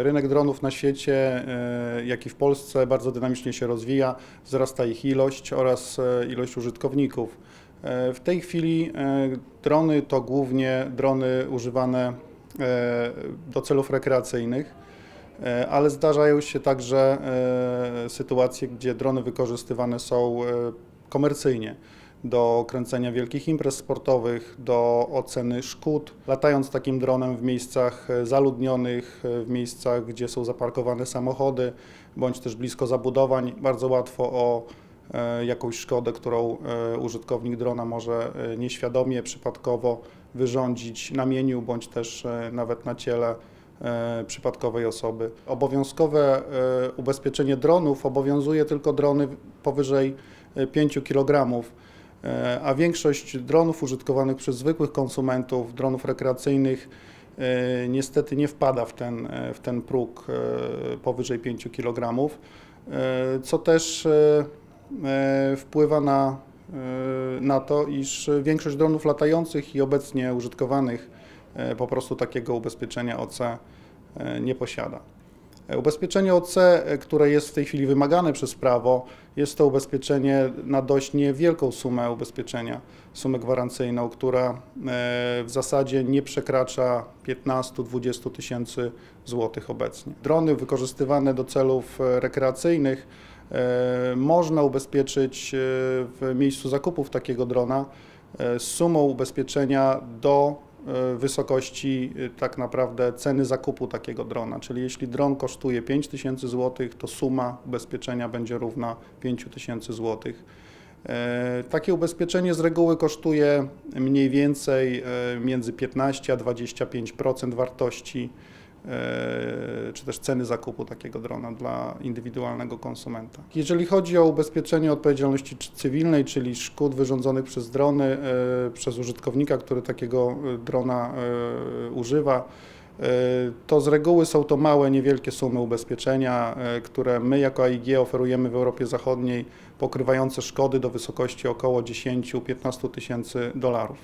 Rynek dronów na świecie, e, jak i w Polsce, bardzo dynamicznie się rozwija, wzrasta ich ilość oraz e, ilość użytkowników. E, W tej chwili drony to głównie drony używane do celów rekreacyjnych, ale zdarzają się także sytuacje, gdzie drony wykorzystywane są komercyjnie do kręcenia wielkich imprez sportowych, do oceny szkód. Latając takim dronem w miejscach e, zaludnionych, e, w miejscach, gdzie są zaparkowane samochody, bądź też blisko zabudowań, bardzo łatwo o e, jakąś szkodę, którą użytkownik drona może nieświadomie, przypadkowo wyrządzić na mieniu, bądź też nawet na ciele przypadkowej osoby. Obowiązkowe ubezpieczenie dronów obowiązuje tylko drony powyżej e, 5 kg, a większość dronów użytkowanych przez zwykłych konsumentów, dronów rekreacyjnych, e, niestety nie wpada w ten, e, w ten próg e, powyżej 5 kg, e, co też e, e, wpływa na, e, na to, iż większość dronów latających i obecnie użytkowanych e, po prostu takiego ubezpieczenia OC e, nie posiada. Ubezpieczenie OC, które jest w tej chwili wymagane przez prawo, jest to ubezpieczenie na dość niewielką sumę ubezpieczenia, sumę gwarancyjną, która e, w zasadzie nie przekracza 15-20 tysięcy złotych obecnie. Drony wykorzystywane do celów e, rekreacyjnych e, można ubezpieczyć w miejscu zakupów takiego drona z sumą ubezpieczenia do wysokości e, tak naprawdę ceny zakupu takiego drona. Czyli jeśli dron kosztuje 5 tysięcy złotych, to suma ubezpieczenia będzie równa 5 tysięcy złotych. E, Takie ubezpieczenie z reguły kosztuje mniej więcej e, między 15 a 25% wartości e, czy też ceny zakupu takiego drona dla indywidualnego konsumenta. Jeżeli chodzi o ubezpieczenie odpowiedzialności cywilnej, czyli szkód wyrządzonych przez drony, e, przez użytkownika, który takiego e, drona e, używa, e, to z reguły są to małe, niewielkie sumy ubezpieczenia, e, które my jako AIG oferujemy w Europie Zachodniej, pokrywające szkody do wysokości około 10-15 tysięcy dolarów.